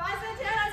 Bicentennial